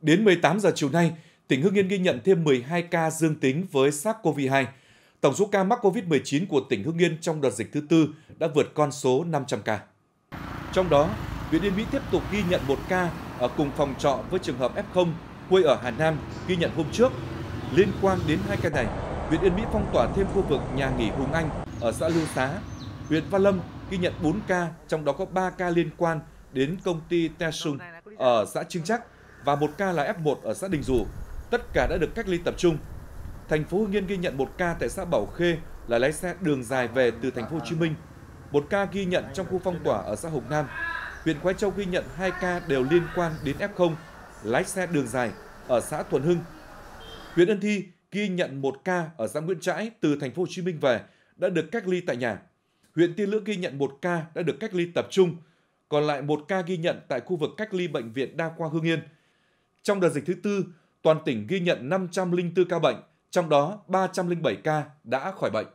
Đến 18 giờ chiều nay, tỉnh Hưng Yên ghi nhận thêm 12 ca dương tính với SARS-CoV-2. Tổng số ca mắc COVID-19 của tỉnh Hưng Yên trong đợt dịch thứ tư đã vượt con số 500 ca. Trong đó, huyện Yên Mỹ tiếp tục ghi nhận một ca ở cùng phòng trọ với trường hợp F0 quê ở Hà Nam ghi nhận hôm trước. Liên quan đến hai ca này, huyện Yên Mỹ phong tỏa thêm khu vực nhà nghỉ Hùng Anh ở xã Lưu Xá. Huyện Văn Lâm ghi nhận 4 ca, trong đó có 3 ca liên quan đến công ty Tesung ở xã Trưng Chắc và một ca là F1 ở xã Đình Dù. Tất cả đã được cách ly tập trung. Thành phố Hưng Yên ghi nhận một ca tại xã Bảo Khê là lái xe đường dài về từ thành phố Hồ Chí Minh. Một ca ghi nhận trong khu phong tỏa ở xã Hồng Nam. Huyện Khói Châu ghi nhận hai ca đều liên quan đến F0, lái xe đường dài ở xã Thuận Hưng. Huyện Ân Thi ghi nhận một ca ở xã Nguyễn Trãi từ thành phố Hồ Chí Minh về đã được cách ly tại nhà. Huyện Tiên Lữ ghi nhận một ca đã được cách ly tập trung, còn lại một ca ghi nhận tại khu vực cách ly bệnh viện Đa khoa hương Yên. Trong đợt dịch thứ tư, toàn tỉnh ghi nhận 504 ca bệnh, trong đó 307 ca đã khỏi bệnh.